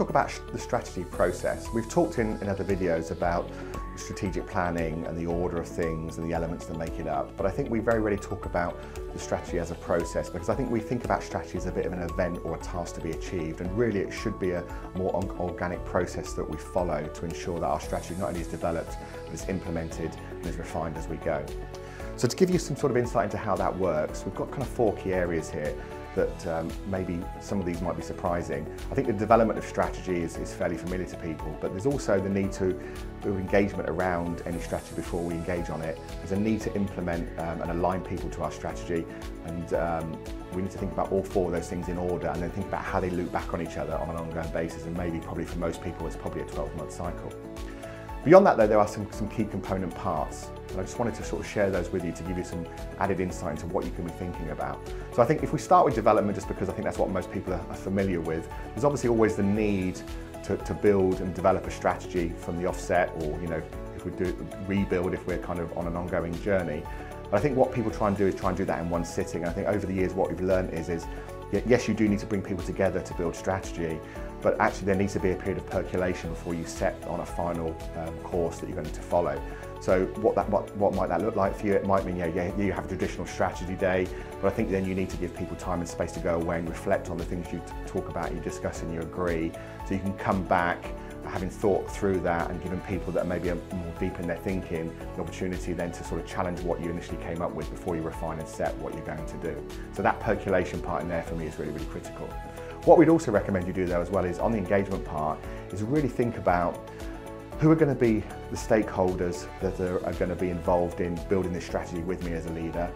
talk about the strategy process. We've talked in, in other videos about strategic planning and the order of things and the elements that make it up. But I think we very rarely talk about the strategy as a process because I think we think about strategy as a bit of an event or a task to be achieved and really it should be a more organic process that we follow to ensure that our strategy not only is developed but is implemented and is refined as we go. So to give you some sort of insight into how that works, we've got kind of four key areas here that um, maybe some of these might be surprising. I think the development of strategy is, is fairly familiar to people, but there's also the need to build engagement around any strategy before we engage on it. There's a need to implement um, and align people to our strategy, and um, we need to think about all four of those things in order and then think about how they loop back on each other on an ongoing basis, and maybe probably for most people it's probably a 12-month cycle. Beyond that though, there are some, some key component parts. And I just wanted to sort of share those with you to give you some added insight into what you can be thinking about. So I think if we start with development, just because I think that's what most people are, are familiar with, there's obviously always the need to, to build and develop a strategy from the offset or, you know, if we do rebuild if we're kind of on an ongoing journey. But I think what people try and do is try and do that in one sitting. And I think over the years what we've learned is, is yes, you do need to bring people together to build strategy, but actually there needs to be a period of percolation before you set on a final um, course that you're going to follow. So what, that, what, what might that look like for you? It might mean yeah, yeah, you have a traditional strategy day, but I think then you need to give people time and space to go away and reflect on the things you talk about, you discuss and you agree, so you can come back having thought through that and given people that are maybe more deep in their thinking the opportunity then to sort of challenge what you initially came up with before you refine and set what you're going to do. So that percolation part in there for me is really, really critical. What we'd also recommend you do though as well is on the engagement part is really think about who are going to be the stakeholders that are, are going to be involved in building this strategy with me as a leader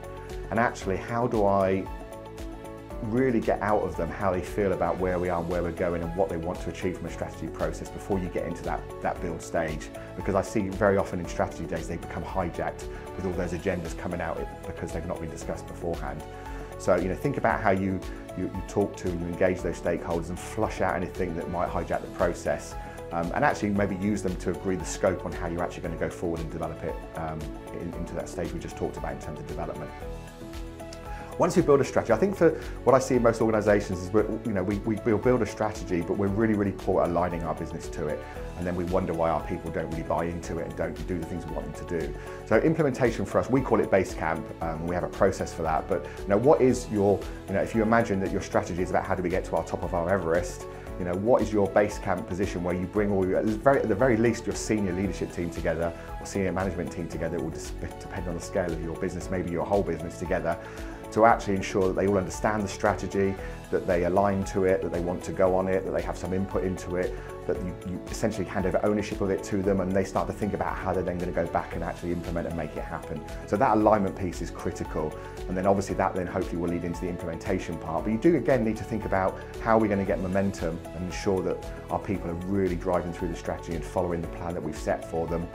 and actually how do I really get out of them how they feel about where we are and where we're going and what they want to achieve from a strategy process before you get into that, that build stage. Because I see very often in strategy days they become hijacked with all those agendas coming out because they've not been discussed beforehand. So you know, think about how you, you, you talk to and engage those stakeholders and flush out anything that might hijack the process um, and actually maybe use them to agree the scope on how you're actually going to go forward and develop it um, in, into that stage we just talked about in terms of development. Once we build a strategy, I think for what I see in most organisations is, we, you know, we, we will build a strategy, but we're really, really poor at aligning our business to it. And then we wonder why our people don't really buy into it and don't do the things we want them to do. So implementation for us, we call it base camp. Um, we have a process for that. But you know, what is your, you know, if you imagine that your strategy is about how do we get to our top of our Everest, you know, what is your base camp position where you bring all your, at the very, at the very least, your senior leadership team together or senior management team together, it will depend on the scale of your business, maybe your whole business together to actually ensure that they all understand the strategy, that they align to it, that they want to go on it, that they have some input into it, that you, you, essentially hand over ownership of it to them and they start to think about how they're then going to go back and actually implement and make it happen. So that alignment piece is critical and then obviously that then hopefully will lead into the implementation part. But you do again need to think about how we're going to get momentum and ensure that our people are really driving through the strategy and following the plan that we've set for them.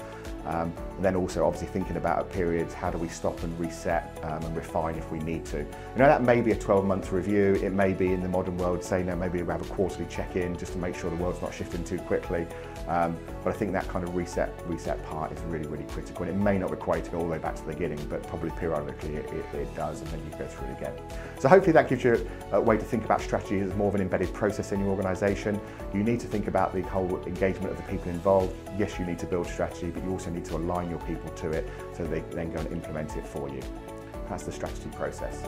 Um, and then also obviously thinking about periods, how do we stop and reset um, and refine if we need to. You know, that may be a 12 month review, it may be in the modern world, say no, maybe we have a quarterly check-in just to make sure the world's not shifting too quickly. Um, but I think that kind of reset reset part is really, really critical. And it may not require you to go all the way back to the beginning, but probably periodically it, it, it does, and then you go through it again. So hopefully that gives you a way to think about strategy as more of an embedded process in your organisation. You need to think about the whole engagement of the people involved. Yes, you need to build strategy, but you also need to align your people to it so they then go and implement it for you. That's the strategy process.